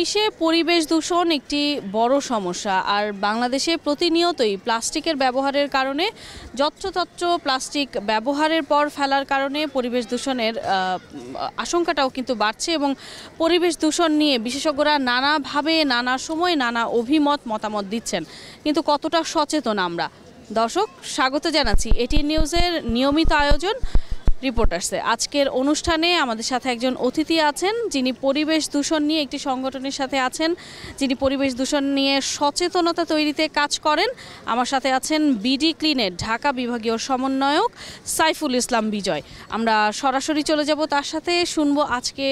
বিশ্বে পরিবেশ দূষণ একটি বড় সমস্যা, আর বাংলাদেশে প্রতিনিয়তই প্লাস্টিকের ব্যবহারের কারণে, যত্রতত্র প্লাস্টিক ব্যবহারের পর ফেলার কারণে পরিবেশ দূষণের আশঙ্কাটাও কিন্তু বাড়ছে এবং পরিবেশ দূষণ নিয়ে বিশেষজ্ঞরা নানাভাবে, নানা সময় নানা অভিমত, মতামত দিচ্ছেন। কিন্তু কতটা সচেতন আমরা? দর্শক, স্বাগত জানাচ্ছি এটি নিউজের নিয়মিত আয়োজন। রিপোর্টার্সে আজকের অনুষ্ঠানে আমাদের সাথে একজন অতিথি আছেন, যিনি পরিবেশ দূষণ নিয়ে একটি সংগঠনের সাথে আছেন, যিনি পরিবেশ দূষণ নিয়ে সচেতনতা তৈরিতে কাজ করেন। আমার সাথে আছেন বিডি ক্লিনের ঢাকা বিভাগীয় সমন্বয়ক সাইফুল ইসলাম বিজয়। আমরা সরাসরি চলে যাব, তার সাথে শুনব আজকে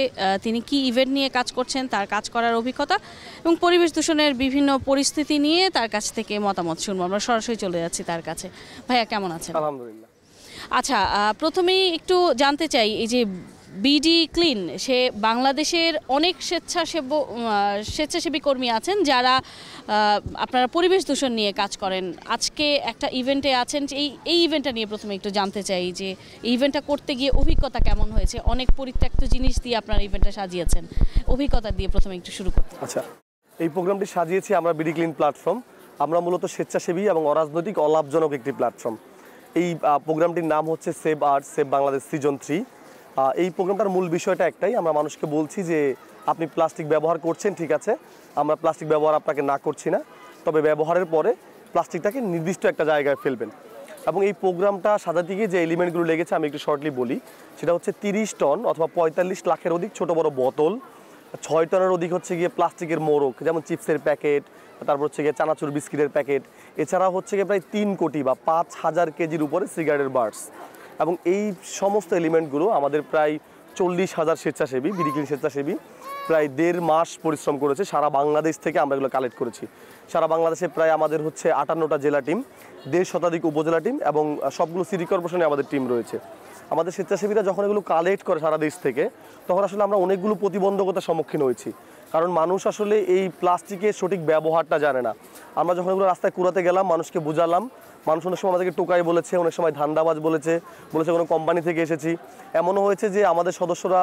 তিনি কি ইভেন্ট নিয়ে কাজ করছেন, তার কাজ করার অভিজ্ঞতা এবং পরিবেশ দূষণের বিভিন্ন পরিস্থিতি নিয়ে তার কাছ থেকে মতামত শুনব। আমরা সরাসরি চলে যাচ্ছি তার কাছে। ভাইয়া, কেমন আছেন? আলহামদুলিল্লাহ। আচ্ছা প্রথমেই একটু জানতে চাই, এই যে বিডি ক্লিন সে বাংলাদেশের অনেক স্বেচ্ছাসেব স্বেচ্ছাসেবী কর্মী আছেন যারা আপনারা পরিবেশ দূষণ নিয়ে কাজ করেন। আজকে একটা ইভেন্টে আছেন, এই এই ইভেন্টটা নিয়ে প্রথমে একটু জানতে চাই যে এই ইভেন্টটা করতে গিয়ে অভিজ্ঞতা কেমন হয়েছে? অনেক পরিত্যক্ত জিনিস দিয়ে আপনারা ইভেন্টটা সাজিয়েছেন। অভিজ্ঞতা দিয়ে প্রথমে একটু শুরু করতে আচ্ছা এই প্রোগ্রামটি সাজিয়েছি আমরা বিডি ক্লিন প্ল্যাটফর্ম আমরা মূলত স্বেচ্ছাসেবী এবং অরাজনৈতিক অলাভজনক একটি প্ল্যাটফর্ম এই প্রোগ্রামটির নাম হচ্ছে save art save Bangladesh season three. এই প্রোগ্রামটার মূল বিষয়টা একটাই, আমরা মানুষকে বলছি যে আপনি প্লাস্টিক ব্যবহার করছেন, ঠিক আছে? আমরা প্লাস্টিক ব্যবহার আপনাকে না করছি না, তবে ব্যবহারের পরে প্লাস্টিকটাকে নির্দিষ্ট একটা জায়গায় ফেলবেন। এবং এই প্রোগ্রামটা সাজাতে গিয়ে যে এলিমেন্টগুলো লেগেছে, আমি একটু শর্টলি বলি। সেটা হচ্ছে তিরিশ টন অথবা পঁয়তাল্লিশ লাখের অধিক ছোট বড় বোতল ছয় টনের অধিক হচ্ছে গিয়ে প্লাস্টিকের মোড়ক যেমন চিপসের প্যাকেট, তারপর হচ্ছে গিয়ে চানাচুর বিস্কিটের প্যাকেট। এছাড়া হচ্ছে গিয়ে প্রায় তিন কোটি বা পাঁচ হাজার কেজির উপরে সিগারেটের বার্স এবং এই সমস্ত এলিমেন্টগুলো আমাদের প্রায় চল্লিশ হাজার স্বেচ্ছাসেবী বিডিক্লিন স্বেচ্ছাসেবী প্রায় দেড় মাস পরিশ্রম করেছে। সারা বাংলাদেশ থেকে আমরা এগুলো কালেক্ট করেছি। সারা বাংলাদেশে প্রায় আমাদের হচ্ছে আটান্নটা জেলা টিম, দেড় শতাধিক উপজেলা টিম এবং সবগুলো সিটি কর্পোরেশনে আমাদের টিম রয়েছে। আমাদের স্বেচ্ছাসেবীরা যখন এগুলো কালেক্ট করে সারা দেশ থেকে, তখন আসলে আমরা অনেকগুলো প্রতিবন্ধকতার সম্মুখীন হয়েছি। কারণ মানুষ আসলে এই প্লাস্টিকের সঠিক ব্যবহারটা জানে না। আমরা যখন এগুলো রাস্তায় কুড়াতে গেলাম, মানুষকে বুঝালাম। মানুষ অনেক সময় আমাদেরকে টোকাই বলেছে, অনেক সময় ধান্দাবাজ বলেছে বলেছে কোনো কোম্পানি থেকে এসেছি। এমনও হয়েছে যে আমাদের সদস্যরা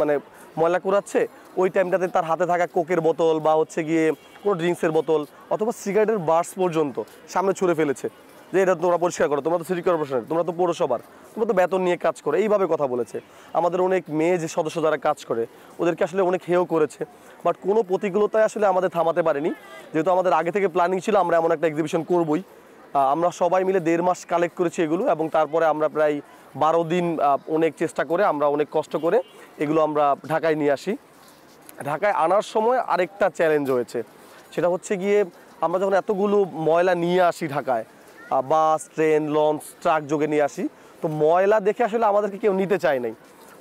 মানে ময়লা কুড়াচ্ছে, ওই টাইমটাতে তার হাতে থাকা কোকের বোতল বা হচ্ছে গিয়ে কোনো ড্রিঙ্কসের বোতল অথবা সিগারেটের বার্স পর্যন্ত সামনে ছুঁড়ে ফেলেছে। যে এটা তোমরা পরিষ্কার করো, তোমরা তো সিটি কর্পোরেশনের তোমরা তো পৌরসভার, তোমরা তো বেতন নিয়ে কাজ করো, এইভাবে কথা বলেছে। আমাদের অনেক মেয়ে যে সদস্য যারা কাজ করে, ওদেরকে আসলে অনেক হেয় করেছে। বাট কোনো প্রতিকূলতায় আসলে আমাদের থামাতে পারেনি। যেহেতু আমাদের আগে থেকে প্ল্যানিং ছিল, আমরা এমন একটা এক্সিবিশন করবই। আমরা সবাই মিলে দেড় মাস কালেক্ট করেছি এগুলো এবং তারপরে আমরা প্রায় বারো দিন অনেক চেষ্টা করে, আমরা অনেক কষ্ট করে এগুলো আমরা ঢাকায় নিয়ে আসি। ঢাকায় আনার সময় আরেকটা চ্যালেঞ্জ হয়েছে। সেটা হচ্ছে গিয়ে আমরা যখন এতগুলো ময়লা নিয়ে আসি ঢাকায় বাস, ট্রেন, লঞ্চ, ট্রাক যোগে নিয়ে আসি। তো ময়লা দেখে আসলে আমাদেরকে কেউ নিতে চায় নাই।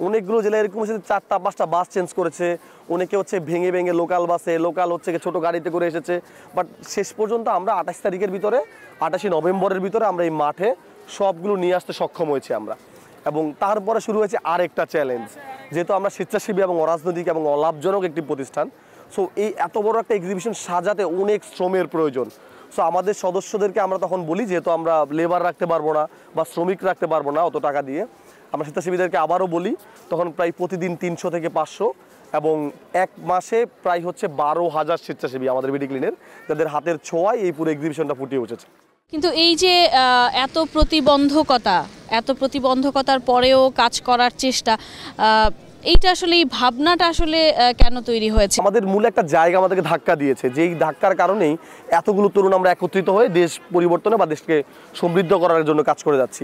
অনেকগুলো জেলায় এরকম হচ্ছে চারটা, পাঁচটা বাস চেঞ্জ করেছে। অনেকে হচ্ছে ভেঙে ভেঙে লোকাল বাসে লোকাল হচ্ছে ছোটো গাড়িতে করে এসেছে। বাট শেষ পর্যন্ত আমরা আঠাশ তারিখের ভিতরে, আঠাশে নভেম্বরের ভিতরে আমরা এই মাঠে সবগুলো নিয়ে আসতে সক্ষম হয়েছি আমরা। এবং তারপরে শুরু হয়েছে আরেকটা চ্যালেঞ্জ যেহেতু আমরা স্বেচ্ছাসেবী এবং অরাজনৈতিক এবং অলাভজনক একটি প্রতিষ্ঠান। সো এই এত বড় একটা এক্সিবিশন সাজাতে অনেক শ্রমের প্রয়োজন। সো আমাদের সদস্যদেরকে আমরা তখন বলি যেহেতু আমরা লেবার রাখতে পারব না বা শ্রমিক রাখতে পারব না অত টাকা দিয়ে, আমরা স্বেচ্ছাসেবীদেরকে আবারও বলি, তখন প্রায় প্রতিদিন তিনশো থেকে পাঁচশো এবং এক মাসে প্রায় হচ্ছে বারো হাজার স্বেচ্ছাসেবী আমাদের বিডি ক্লিনের, যাদের হাতের ছোঁয়ায় এই পুরো এক্সিবিশনটা ফুটিয়ে উঠেছে। কিন্তু এই যে এত প্রতিবন্ধকতা, এত প্রতিবন্ধকতার পরেও কাজ করার চেষ্টা এইটা আসলে, এই ভাবনাটা আসলে কেন তৈরি হয়েছে? আমাদের মূল একটা জায়গা আমাদেরকে ধাক্কা দিয়েছে। যেই ধাক্কার কারণেই এতগুলো তরুণ আমরা একত্রিত হয়ে দেশ পরিবর্তনে বা দেশকে সমৃদ্ধ করার জন্য কাজ করে যাচ্ছি।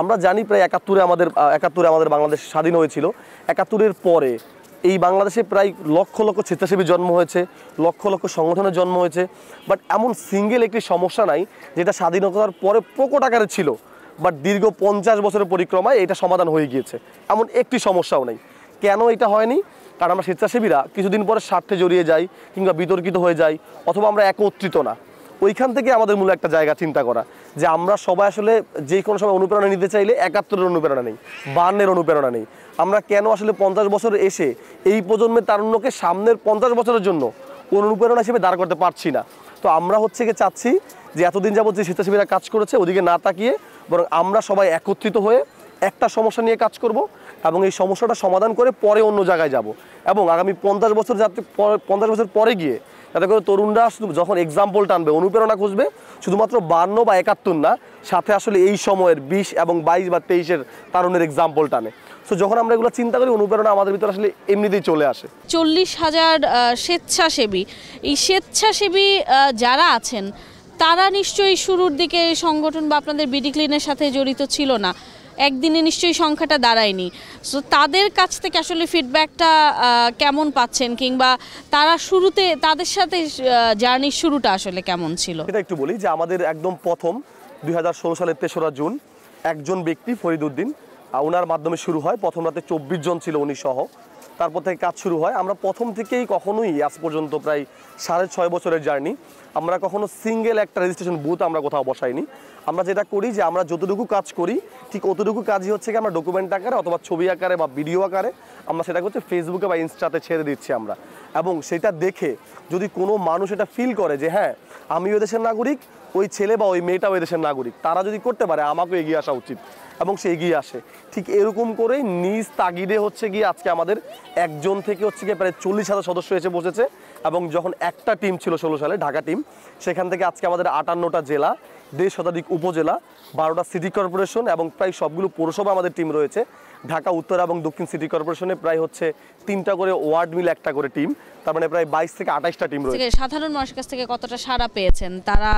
আমরা জানি প্রায় একাত্তরে আমাদের একাত্তরে আমাদের বাংলাদেশ স্বাধীন হয়েছিল। একাত্তরের পরে এই বাংলাদেশে প্রায় লক্ষ লক্ষ স্বেচ্ছাসেবী জন্ম হয়েছে, লক্ষ লক্ষ সংগঠনের জন্ম হয়েছে। বাট এমন সিঙ্গেল একটি সমস্যা নাই, যেটা স্বাধীনতার পরে প্রকট আকারে ছিল। বাট দীর্ঘ পঞ্চাশ বছরের পরিক্রমায় এটা সমাধান হয়ে গিয়েছে। এমন একটি সমস্যাও নেই। কেন এটা হয়নি? কারণ আমরা স্বেচ্ছাসেবীরা কিছুদিন পরে স্বার্থে জড়িয়ে যাই কিংবা বিতর্কিত হয়ে যাই, অথবা আমরা একত্রিত না। ওইখান থেকে আমাদের মূল একটা জায়গা চিন্তা করা, যে আমরা সবাই আসলে যে কোনো সময় অনুপ্রেরণা নিতে চাইলে একাত্তরের অনুপ্রেরণা নেই, বান্নের অনুপ্রেরণা নেই। আমরা কেন আসলে পঞ্চাশ বছর এসে এই প্রজন্মের তারুণ্যকে সামনের পঞ্চাশ বছরের জন্য কোন অনুপ্রেরণা হিসেবে দাঁড় করতে পারছি না? তো আমরা হচ্ছে গিয়ে চাচ্ছি যে এতদিন যাবত যে স্বেচ্ছাসেবীরা কাজ করেছে, ওদিকে না তাকিয়ে বরং আমরা সবাই একত্রিত হয়ে একটা সমস্যা নিয়ে কাজ করব এবং এই সমস্যাটা সমাধান করে পরে অন্য জায়গায় যাব। এবং আগামী পঞ্চাশ বছর যাতে পঞ্চাশ বছর পরে গিয়ে যাতে করে তরুণরা শুধু যখন এক্সাম্পল টানবে, অনুপ্রেরণা খুঁজবে, শুধুমাত্র বান্ন বা একাত্তর না, সাথে আসলে এই সময়ের বিশ এবং বাইশ বা তেইশের তারুণের এক্সাম্পল টানে। সো যখন আমরা এগুলো চিন্তা করি, অনুপ্রেরণা আমাদের ভিতরে আসলে এমনিতেই চলে আসে। চল্লিশ হাজার স্বেচ্ছাসেবী। এই স্বেচ্ছাসেবী যারা আছেন, তারা নিশ্চয়ই শুরুর দিকে সংগঠন বা আপনাদের বিডি ক্লিনের সাথে জড়িত ছিল না। একদিনে নিশ্চয়ই সংখ্যাটা দাঁড়ায়নি। সো তাদের কাছ থেকে আসলে ফিডব্যাকটা কেমন পাচ্ছেন? কিংবা তারা শুরুতে তাদের সাথে জার্নির শুরুটা আসলে কেমন ছিল? এটা একটু বলি যে আমাদের একদম প্রথম দু হাজার ষোলো সালের তেসরা জুন একজন ব্যক্তি ফরিদউদ্দিন আহ, ওনার মাধ্যমে শুরু হয়। প্রথম রাতে চব্বিশ জন ছিল উনি সহ। তারপর থেকে কাজ শুরু হয়। আমরা প্রথম থেকেই কখনোই আজ পর্যন্ত প্রায় সাড়ে ছয় বছরের জার্নি আমরা কখনো সিঙ্গেল একটা রেজিস্ট্রেশন বুথ আমরা কোথাও বসাইনি। আমরা যেটা করি যে আমরা যতটুকু কাজ করি, ঠিক অতটুকু কাজই হচ্ছে কি আমরা ডকুমেন্ট আকারে অথবা ছবি আকারে বা ভিডিও আকারে আমরা সেটা হচ্ছে ফেসবুকে বা ইনস্টাতে ছেড়ে দিচ্ছি আমরা। এবং সেটা দেখে যদি কোনো মানুষ এটা ফিল করে যে হ্যাঁ আমিও দেশের নাগরিক, ওই ছেলে বা ওই মেয়েটাও এই দেশের নাগরিক, তারা যদি করতে পারে, আমাকেও এগিয়ে আসা উচিত এবং সে এগিয়ে আসে। ঠিক এরকম করেই নিজ তাগিদে হচ্ছে গিয়ে আজকে আমাদের একজন থেকে হচ্ছে গিয়ে প্রায় চল্লিশ হাজার সদস্য এসে বসেছে। এবং যখন একটা টিম ছিল ষোলো সালে ঢাকা টিম সেখান থেকে আজকে আমাদের আটান্নটা জেলা দেড় শতাধিক উপজেলা বারোটা সিটি কর্পোরেশন এবং প্রায় সবগুলো পৌরসভা আমাদের টিম রয়েছে। ঢাকা উত্তর এবং দক্ষিণ সিটি কর্পোরেশনে প্রায় হচ্ছে তিনটা করে ওয়ার্ড মিলে একটা করে টিম তার মানে প্রায় বাইশ থেকে আঠাশটা টিম রয়েছে। সাধারণ মানুষের কাছ থেকে কতটা সাড়া পেয়েছেন? তারা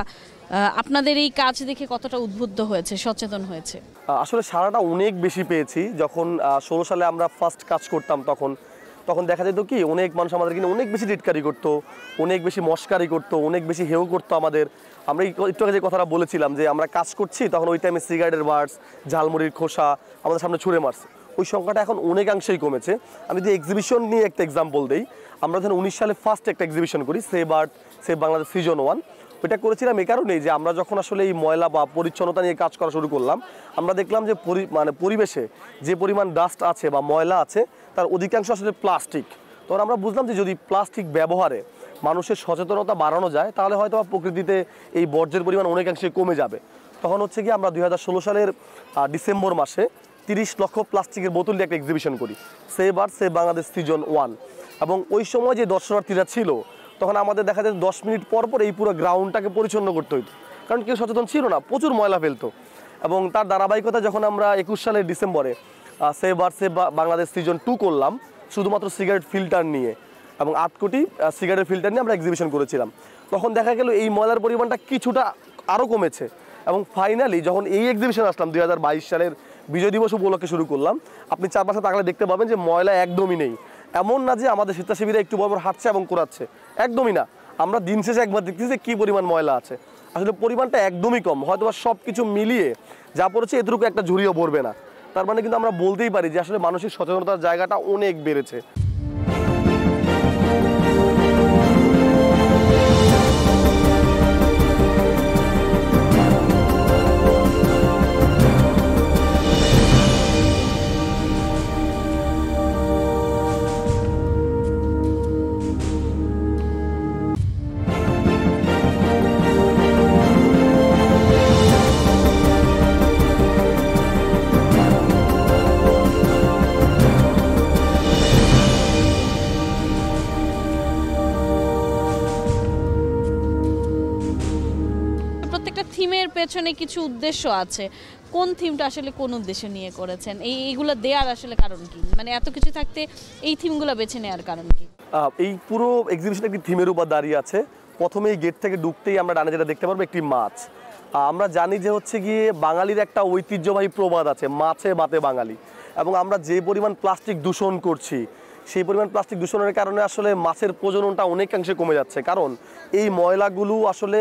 আপনাদের এই কাজ দেখে কতটা উদ্বুদ্ধ হয়েছে সচেতন হয়েছে? আসলে সারাটা অনেক বেশি পেয়েছি। যখন ষোলো সালে আমরা ফার্স্ট কাজ করতাম তখন তখন দেখা যেত কি, অনেক মানুষ আমাদের কিন্তু অনেক বেশি টিটকারি করতো, অনেক বেশি মস্কারি করতো, অনেক বেশি হেউ করতো আমাদের। আমরা একটু আগে যে কথাটা বলেছিলাম যে আমরা কাজ করছি, তখন ওই টাইমে সিগারেটের বার্ডস, ঝালমুড়ির খোসা, আমাদের সামনে ছুঁড়ে মারছে। ওই সংখ্যাটা এখন অনেকাংশেই কমেছে। আমি যদি এক্সিবিশন নিয়ে একটা এক্সাম্পল দিই, আমরা ধরেন উনিশ সালে ফার্স্ট একটা এক্সিবিশন করি save art save Bangladesh season one ওইটা করেছিলাম এই কারণেই যে আমরা যখন আসলে এই ময়লা বা পরিচ্ছন্নতা নিয়ে কাজ করা শুরু করলাম, আমরা দেখলাম যে মানে পরিবেশে যে পরিমাণ ডাস্ট আছে বা ময়লা আছে তার অধিকাংশ আসলে প্লাস্টিক। তখন আমরা বুঝলাম যে যদি প্লাস্টিক ব্যবহারে মানুষের সচেতনতা বাড়ানো যায়, তাহলে হয়তো প্রকৃতিতে এই বর্জ্যের পরিমাণ অনেকাংশে কমে যাবে। তখন হচ্ছে কি আমরা দু হাজার ষোলো সালের ডিসেম্বর মাসে তিরিশ লক্ষ প্লাস্টিকের বোতল দিয়ে একটা এক্সিবিশন করি। Save art save Bangladesh season one এবং ওই সময় যে দর্শনার্থীরা ছিল, তখন আমাদের দেখা যায় দশ মিনিট পর পর এই পুরো গ্রাউন্ডটাকে পরিচ্ছন্ন করতে হইতো। কারণ কেউ সচেতন ছিল না, প্রচুর ময়লা ফেলতো। এবং তার ধারাবাহিকতা যখন আমরা একুশ সালের ডিসেম্বরে save art Bangladesh season two করলাম, শুধুমাত্র সিগারেট ফিল্টার নিয়ে। এবং আট কোটি সিগারেট ফিল্টার নিয়ে আমরা এক্সিবিশন করেছিলাম। তখন দেখা গেল এই ময়লার পরিমাণটা কিছুটা আরও কমেছে। এবং ফাইনালি যখন এই এক্সিবিশন আসলাম, দুই হাজার বাইশ সালের বিজয় দিবস উপলক্ষে শুরু করলাম, আপনি চারপাশে তাকালে দেখতে পাবেন যে ময়লা একদমই নেই। এমন না যে আমাদের স্বেচ্ছাসেবীরা একটু বরাবর হাঁটছে এবং কোরাচ্ছে একদমই না। আমরা দিন শেষে একবার দেখতেছি যে কী পরিমাণ ময়লা আছে। আসলে পরিমাণটা একদমই কম। হয়তো সব কিছু মিলিয়ে যা পড়েছে এতটুকু একটা ঝুড়িও পড়বে না। তার মানে কিন্তু আমরা বলতেই পারি যে আসলে মানসিক সচেতনতার জায়গাটা অনেক বেড়েছে। পেছনে কিছু উদ্দেশ্য আছে। কোন থিমটা আসলে কোন উদ্দেশ্য নিয়ে করেছেন? এই, এইগুলো দেওয়ার আসলে কারণ কি? মানে এত কিছু থাকতে এই থিমগুলো বেছে নেওয়ার কারণ কি? এই পুরো এক্সিবিশন একটি থিমের উপর দাঁড়িয়ে আছে। প্রথমে এই গেট থেকে ঢুকতেই আমরা ডানে যেটা দেখতে পারব একটি মাছ। আমরা জানি যে হচ্ছে গিয়ে বাঙালির একটা ঐতিহ্যবাহী প্রবাদ আছে, মাছে বাতে বাঙালি। এবং আমরা যে পরিমাণ প্লাস্টিক দূষণ করছি সেই পরিমাণ প্লাস্টিক দূষণের কারণে আসলে মাছের প্রজননটা অনেকাংশে কমে যাচ্ছে। কারণ এই ময়লাগুলো আসলে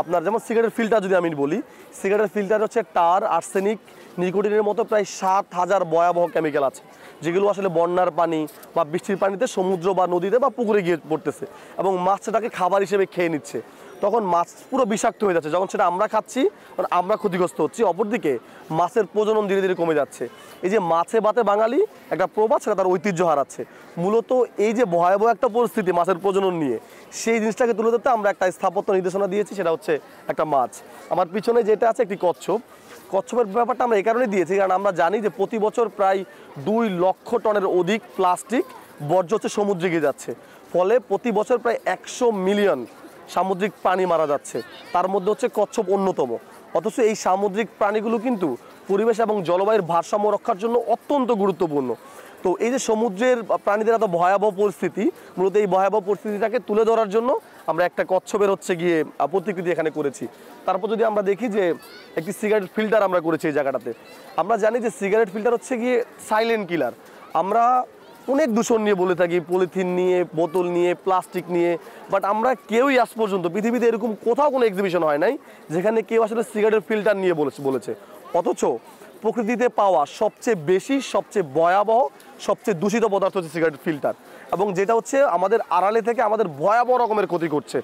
আপনার যেমন সিগারেটের ফিল্টার যদি আমি বলি সিগারেটের ফিল্টার হচ্ছে টার আর্সেনিক নিকোটিনের মতো প্রায় সাত হাজার ভয়াবহ কেমিক্যাল আছে, যেগুলো আসলে বন্যার পানি বা বৃষ্টির পানিতে সমুদ্র বা নদীতে বা পুকুরে গিয়ে পড়তেছে এবং মাছ সেটাকে খাবার হিসেবে খেয়ে নিচ্ছে। তখন মাছ পুরো বিষাক্ত হয়ে যাচ্ছে। যখন সেটা আমরা খাচ্ছি, তখন আমরা ক্ষতিগ্রস্ত হচ্ছি। অপরদিকে, মাছের প্রজনন ধীরে ধীরে কমে যাচ্ছে। এই যে মাছে বাতে বাঙালি, একটা প্রবাদ সেটা তার ঐতিহ্য হারাচ্ছে। মূলত এই যে ভয়াবহ একটা পরিস্থিতি মাছের প্রজনন নিয়ে, সেই জিনিসটাকে তুলে ধরতে আমরা একটা স্থাপত্য নির্দেশনা দিয়েছি, সেটা হচ্ছে একটা মাছ। আমার পিছনে যেটা আছে একটি কচ্ছপ। কচ্ছপের ব্যাপারটা আমরা এই কারণে দিয়েছি, কারণ আমরা জানি যে প্রতি বছর প্রায় দুই লক্ষ টনের অধিক প্লাস্টিক বর্জ্য হচ্ছে সমুদ্রে গিয়ে যাচ্ছে। ফলে প্রতি বছর প্রায় একশো মিলিয়ন সামুদ্রিক প্রাণী মারা যাচ্ছে। তার মধ্যে হচ্ছে কচ্ছপ অন্যতম। অথচ এই সামুদ্রিক প্রাণীগুলো কিন্তু পরিবেশ এবং জলবায়ুর ভারসাম্য রক্ষার জন্য অত্যন্ত গুরুত্বপূর্ণ। তো এই যে সমুদ্রের প্রাণীদের এত ভয়াবহ পরিস্থিতি, মূলত এই ভয়াবহ পরিস্থিতিটাকে তুলে ধরার জন্য আমরা একটা কচ্ছপের হচ্ছে গিয়ে প্রতিকৃতি এখানে করেছি। তারপর যদি আমরা দেখি যে একটি সিগারেট ফিল্টার আমরা করেছি এই জায়গাটাতে, আমরা জানি যে সিগারেট ফিল্টার হচ্ছে গিয়ে সাইলেন্ট কিলার আমরা অনেক দূষণ নিয়ে বলে থাকি, পলিথিন নিয়ে, বোতল নিয়ে, প্লাস্টিক নিয়ে বাট আমরা কেউই আজ পর্যন্ত পৃথিবীতে এরকম কোথাও কোনো এক্সিবিশন হয় নাই, যেখানে কেউ আসলে সিগারেটের ফিল্টার নিয়ে বলেছে বলেছে। অথচ প্রকৃতিতে পাওয়া সবচেয়ে বেশি, সবচেয়ে ভয়াবহ, সবচেয়ে দূষিত পদার্থ হচ্ছে সিগারেট ফিল্টার এবং যেটা হচ্ছে আমাদের আড়ালে থেকে আমাদের ভয়াবহ রকমের ক্ষতি করছে।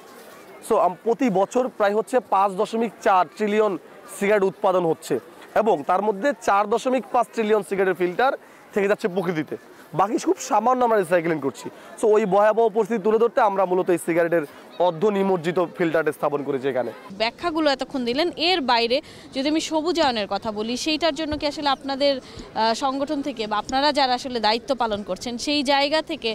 সো প্রতি বছর প্রায় হচ্ছে পাঁচ দশমিক চার ট্রিলিয়ন সিগারেট উৎপাদন হচ্ছে। এবং তার মধ্যে চার দশমিক পাঁচ ট্রিলিয়ন সিগারেটের ফিল্টার থেকে যাচ্ছে প্রকৃতিতে। বাকি খুব সামান্য আমরা রিসাইক্লিং করছি। সো ওই ভয়াবহ পরিস্থিতি তুলে ধরতে আমরা মূলত এই সিগারেটের অর্ধ নিমজ্জিত ফিল্টারটা স্থাপন করেছি এখানে। ব্যাখ্যাগুলো এতক্ষণ দিলেন। এর বাইরে যদি আমি সবুজায়নের কথা বলি, সেইটার জন্য কি আসলে আপনাদের সংগঠন থেকে বা আপনারা যারা আসলে দায়িত্ব পালন করছেন, সেই জায়গা থেকে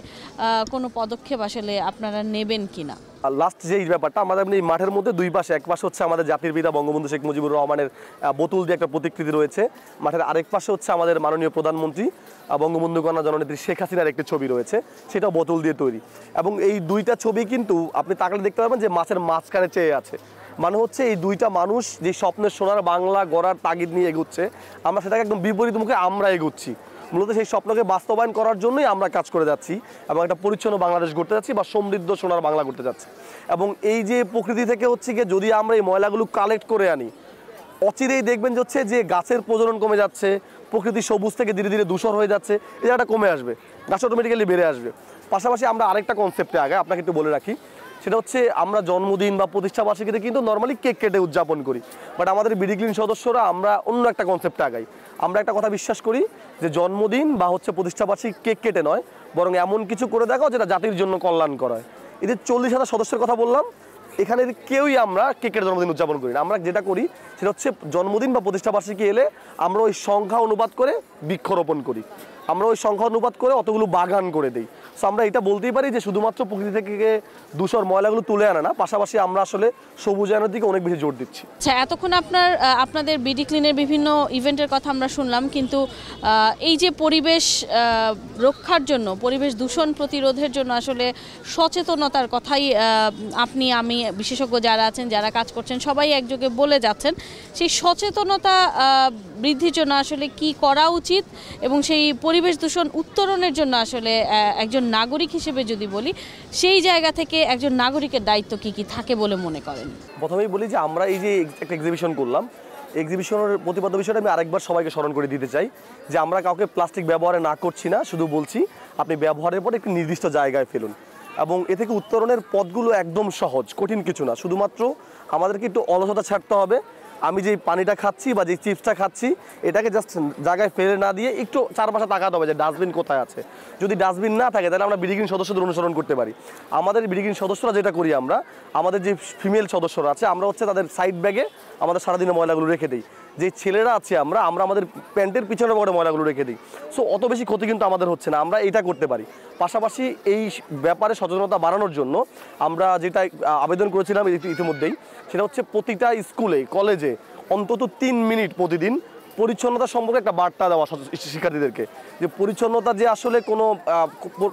কোনো পদক্ষেপ আসলে আপনারা নেবেন কিনা? আর লাস্ট যে ব্যাপারটা, আমাদের এই মাঠের মধ্যে দুই পাশে, এক পাশে হচ্ছে আমাদের জাতির পিতা বঙ্গবন্ধু শেখ মুজিবুর রহমানের বোতল দিয়ে একটা প্রতিকৃতি রয়েছে। মাঠের আরেক পাশে হচ্ছে আমাদের মাননীয় প্রধানমন্ত্রী বঙ্গবন্ধু কন্যা জননেত্রী শেখ হাসিনার একটি ছবি রয়েছে, সেটাও বোতল দিয়ে তৈরি। এবং এই দুইটা ছবি কিন্তু আপনি তাকালে দেখতে পাবেন যে মাছের মাঝখানে চেয়ে আছে। মানে হচ্ছে এই দুইটা মানুষ যে স্বপ্নের সোনার বাংলা গড়ার তাগিদ নিয়ে এগুচ্ছে, আমরা সেটাকে একদম বিপরীত মুখে আমরা এগুচ্ছি। মূলত সেই স্বপ্নকে বাস্তবায়ন করার জন্যই আমরা কাজ করে যাচ্ছি এবং একটা পরিচ্ছন্ন বাংলাদেশ গড়তে যাচ্ছি বা সমৃদ্ধ সোনার বাংলা করতে যাচ্ছি। এবং এই যে প্রকৃতি থেকে হচ্ছে গিয়ে যদি আমরা এই ময়লাগুলো কালেক্ট করে আনি, অচিরেই দেখবেন যে হচ্ছে যে গাছের প্রজনন কমে যাচ্ছে, প্রকৃতি সবুজ থেকে ধীরে ধীরে দূষণ হয়ে যাচ্ছে এই জায়গাটা কমে আসবে। গাছ অটোমেটিক্যালি বেড়ে আসবে। পাশাপাশি আমরা আরেকটা কনসেপ্টে আগে আপনাকে একটু বলে রাখি। সেটা হচ্ছে আমরা জন্মদিন বা প্রতিষ্ঠা বার্ষিকীতে কিন্তু নর্মালি কেক কেটে উদযাপন করি। বাট আমাদের বিডিক্লিন সদস্যরা আমরা অন্য একটা কনসেপ্টে আগাই। আমরা একটা কথা বিশ্বাস করি যে জন্মদিন বা হচ্ছে প্রতিষ্ঠা বার্ষিকী কেক কেটে নয়, বরং এমন কিছু করে দেখাও যেটা জাতির জন্য কল্যাণ করা হয় এদের চল্লিশ হাজার সদস্যের কথা বললাম, এখানে কেউই আমরা কেকের জন্মদিন উদযাপন করি না। আমরা যেটা করি সেটা হচ্ছে জন্মদিন বা প্রতিষ্ঠা বার্ষিকী এলে আমরা ওই সংখ্যা অনুবাদ করে বৃক্ষরোপণ করি। আমরা ওই সংখ্যা অনুবাদ করে অতগুলো বাগান করে দিই। সো আমরা এটা বলতেই পারি যে শুধুমাত্র প্রকৃতি থেকে দূষর ময়লাগুলো তুলে আনা না, পাশাপাশি আমরা আসলে সবুজায়নের দিকে অনেক বেশি জোর দিচ্ছি। আচ্ছা এতক্ষণ আপনার আপনাদের বিডি ক্লিনের বিভিন্ন ইভেন্টের কথা আমরা শুনলাম, কিন্তু এই যে পরিবেশ রক্ষার জন্য, পরিবেশ দূষণ প্রতিরোধের জন্য আসলে সচেতনতার কথাই আপনি, আমি, বিশেষজ্ঞ যারা আছেন, যারা কাজ করছেন, সবাই একযোগে বলে যাচ্ছেন, সেই সচেতনতা বৃদ্ধির জন্য আসলে কি করা উচিত এবং সেই পরিবেশ দূষণ উত্তরণের জন্য আসলে একজন নাগরিক হিসেবে যদি বলি, সেই জায়গা থেকে একজন নাগরিকের দায়িত্ব কি কি থাকে বলে মনে করেন? প্রথমেই বলি যে আমরা এই যে একটা এক্সিবিশন করলাম এক্সিবিশনের প্রতিপাদ্য বিষয়টা আমি আরেকবার সবাইকে স্মরণ করে দিতে চাই যে আমরা কাউকে প্লাস্টিক ব্যবহারে না করছি না, শুধু বলছি আপনি ব্যবহারের পর একটি নির্দিষ্ট জায়গায় ফেলুন। এবং এ থেকে উত্তরণের পথগুলো একদম সহজ, কঠিন কিছু না। শুধুমাত্র আমাদেরকে একটু অলসতা ছাড়তে হবে আমি যে পানিটা খাচ্ছি বা যে চিপসটা খাচ্ছি, এটাকে জাস্ট জায়গায় ফেলে না দিয়ে একটু চারপাশে তাকাতে হবে যে ডাস্টবিন কোথায় আছে। যদি ডাস্টবিন না থাকে, তাহলে আমরা বিডিগ্রিন সদস্যদের অনুসরণ করতে পারি। আমাদের বিডিগ্রিন সদস্যরা যেটা করি আমরা, আমাদের যে ফিমেল সদস্যরা আছে, আমরা হচ্ছে তাদের সাইড ব্যাগে আমাদের সারাদিনে ময়লাগুলো রেখে দিই। যে ছেলেরা আছে আমরা আমরা আমাদের প্যান্টের পিছনে পরে ময়লাগুলো রেখে দিই। সো অত বেশি ক্ষতি কিন্তু আমাদের হচ্ছে না, আমরা এটা করতে পারি। পাশাপাশি এই ব্যাপারে সচেতনতা বাড়ানোর জন্য আমরা যেটা আবেদন করেছিলাম ইতি- ইতিমধ্যেই, সেটা হচ্ছে প্রতিটা স্কুলে, কলেজে অন্তত তিন মিনিট প্রতিদিন পরিচ্ছন্নতা সম্পর্কে একটা বার্তা দেওয়া শিক্ষার্থীদেরকে। যে পরিচ্ছন্নতা যে আসলে কোনো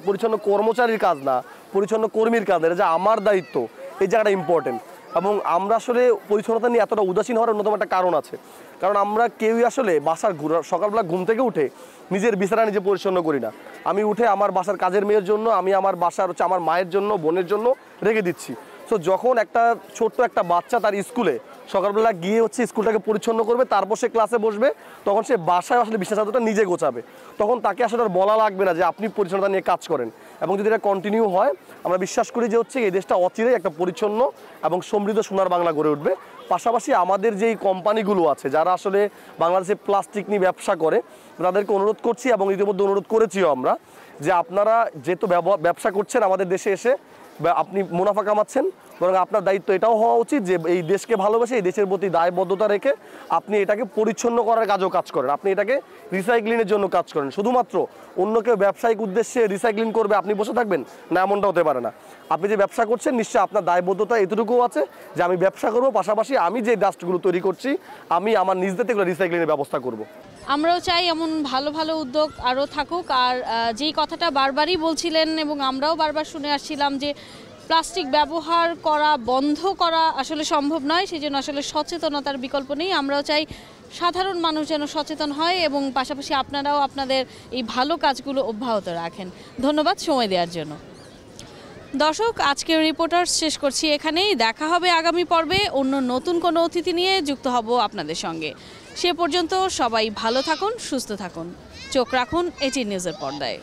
পরিচ্ছন্ন কর্মচারীর কাজ না, পরিচ্ছন্ন কর্মীর কাজ এটা যে আমার দায়িত্ব, এই জায়গাটা ইম্পর্টেন্ট এবং আমরা আসলে পরিচ্ছন্নতা নিয়ে এতটা উদাসীন হওয়ার অন্যতম একটা কারণ আছে। কারণ আমরা কেউই আসলে বাসার সকালবেলা ঘুম থেকে উঠে নিজের বিছানা নিজে পরিচ্ছন্ন করি না। আমি উঠে আমার বাসার কাজের মেয়ের জন্য, আমি আমার বাসার হচ্ছে আমার মায়ের জন্য, বোনের জন্য রেখে দিচ্ছি। সো যখন একটা ছোট্ট একটা বাচ্চা তার স্কুলে, সকালবেলা গিয়ে হচ্ছে স্কুলটাকে পরিচ্ছন্ন করবে, তারপর সে ক্লাসে বসবে, তখন সে বাসায় আসলে বিছানা চাদরটা নিজে গোছাবে। তখন তাকে আসলে আর বলা লাগবে না যে আপনি পরিচ্ছন্নতা নিয়ে কাজ করেন। এবং যদি এটা কন্টিনিউ হয়, আমরা বিশ্বাস করি যে হচ্ছে এই দেশটা অচিরেই একটা পরিচ্ছন্ন এবং সমৃদ্ধ সোনার বাংলা গড়ে উঠবে। পাশাপাশি আমাদের যেই কোম্পানিগুলো আছে, যারা আসলে বাংলাদেশে প্লাস্টিক নিয়ে ব্যবসা করে, তাদেরকে অনুরোধ করছি এবং ইতিমধ্যে অনুরোধ করেছিও আমরা যে আপনারা যেহেতু ব্যবসা করছেন আমাদের দেশে এসে আপনি মুনাফা কামাচ্ছেন, বরং আপনার দায়িত্ব এটাও হওয়া উচিত যে এই দেশকে ভালোবেসে, এই দেশের প্রতি দায়বদ্ধতা রেখে আপনি এটাকে পরিচ্ছন্ন করার কাজও কাজ করেন। আপনি এটাকে রিসাইক্লিংয়ের জন্য কাজ করেন। শুধুমাত্র অন্য কেউ ব্যবসায়িক উদ্দেশ্যে রিসাইক্লিং করবে, আপনি বসে থাকবেন? না, এমনটা হতে পারে না। আপনি যে ব্যবসা করছেন, নিশ্চয়ই আপনার দায়বদ্ধতা এতটুকুও আছে যে আমি ব্যবসা করব, পাশাপাশি আমি যে ডাস্টগুলো তৈরি করছি, আমি আমার নিজদের থেকে রিসাইক্লিংয়ের ব্যবস্থা করব। আমরাও চাই এমন ভালো ভালো উদ্যোগ আরও থাকুক। আর যেই কথাটা বারবারই বলছিলেন এবং আমরাও বারবার শুনে আসছিলাম যে প্লাস্টিক ব্যবহার করা, বন্ধ করা আসলে সম্ভব নয় সেই জন্য আসলে সচেতনতার বিকল্প নেই। আমরাও চাই সাধারণ মানুষ যেন সচেতন হয় এবং পাশাপাশি আপনারাও আপনাদের এই ভালো কাজগুলো অব্যাহত রাখেন। ধন্যবাদ সময় দেওয়ার জন্য। দর্শক, আজকের রিপোর্টার শেষ করছি এখানেই। দেখা হবে আগামী পর্বে অন্য নতুন কোনো অতিথি নিয়ে। যুক্ত হব আপনাদের সঙ্গে। সে পর্যন্ত সবাই ভালো থাকুন সুস্থ থাকুন। চোখ রাখুন এটি নিউজের পর্দায়।